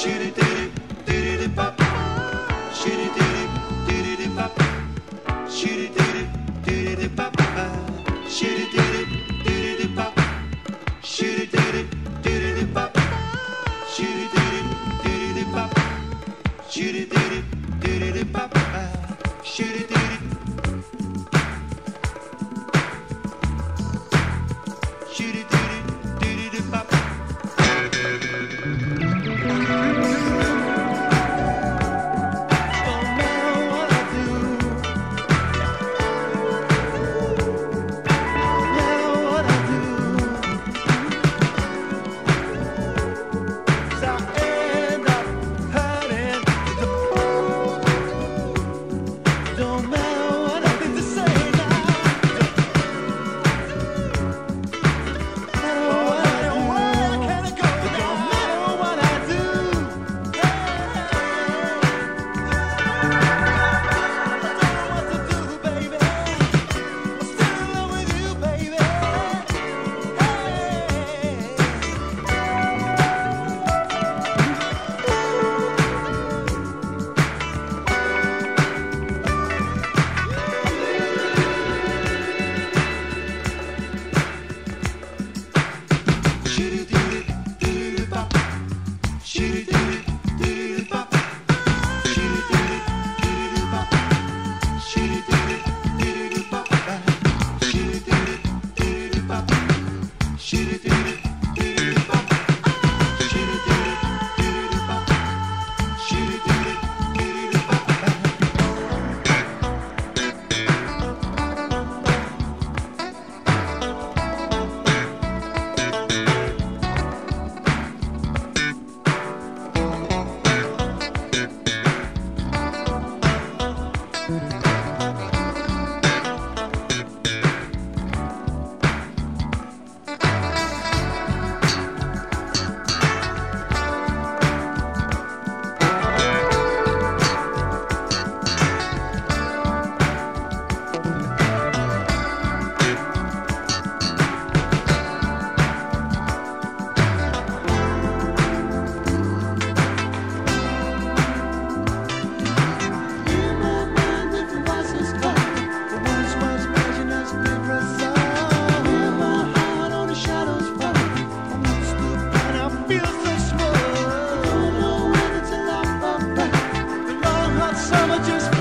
Shitty diddy, diddy diddy pop. I'ma just